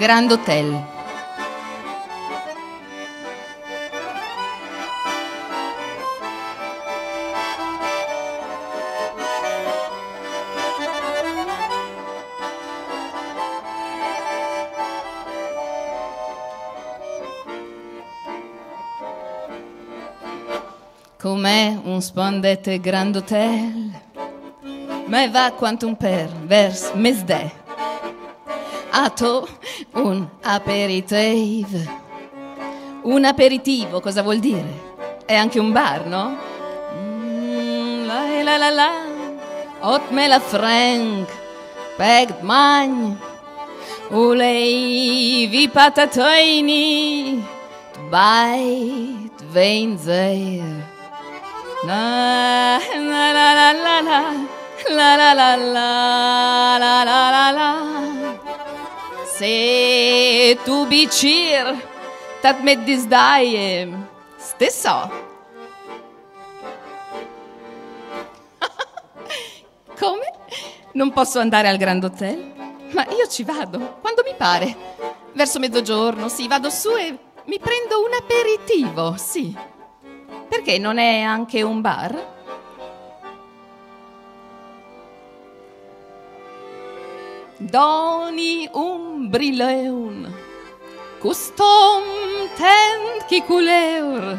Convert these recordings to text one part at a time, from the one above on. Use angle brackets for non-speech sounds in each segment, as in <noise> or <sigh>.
Grand Hotel. Com'è un splendente Grand Hotel, ma va quantum per vers mesdè. Ato un aperitivo. Un aperitivo cosa vuol dire? È anche un bar, no? Mm, la la la la, hot me la frank, pegt magn, ulei vi patatini, bei, vein zeer. La la la la la la la la la la la la la la Se tu bicir tat med disdaje stesso <laughs> Come? Non posso andare al Grand Hotel? Ma io ci vado quando mi pare. Verso mezzogiorno, sì, vado su e mi prendo un aperitivo, sì. Perché non è anche un bar? doni umbrileun, custom tent ciculeur,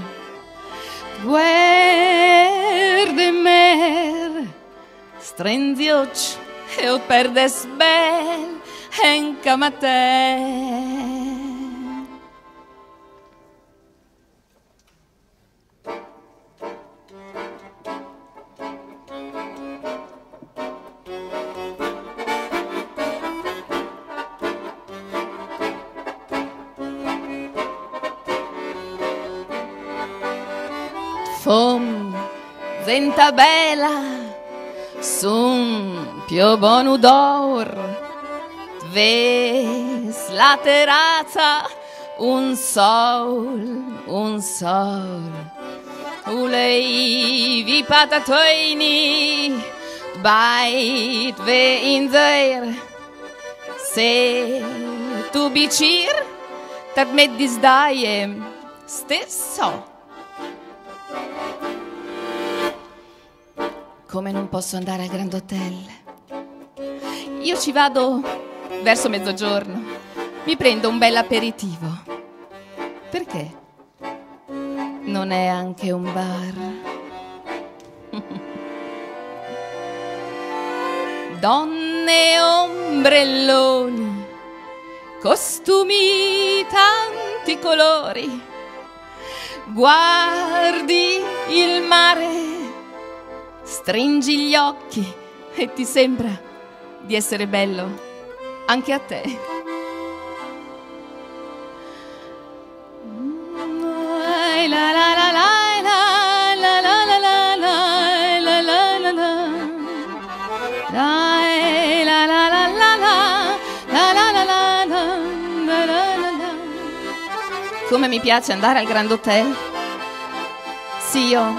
guer de mer, strendi hoc, eu perdes bel, en camater. Fom, venta bella, sun più buon d'or, ves la terrazza, un sol, un sol, ulei vi patatoini, bait ve in zeir, se tu bicir, tat med disdaje, stesso. Come non posso andare al Grand Hotel? Io ci vado verso mezzogiorno. Mi prendo un bel aperitivo. Perché? Non è anche un bar. <laughs> Donne ombrelloni, costumi tanti colori. Guardi il mare stringi gli occhi e ti sembra di essere bello anche a te. Come mi piace andare al Grand Hotel? Sì, io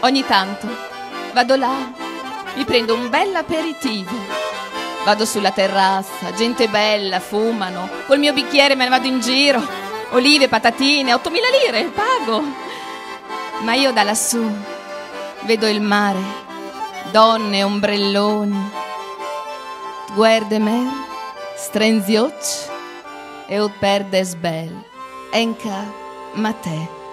ogni tanto vado là, mi prendo un bel aperitivo. Vado sulla terrazza, gente bella, fumano. Col mio bicchiere me ne vado in giro. Olive, patatine, 8.000 lire, pago. Ma io da lassù vedo il mare, donne, ombrelloni. Guarde mer, strenzioc e o perdes bel. Enca, ma te.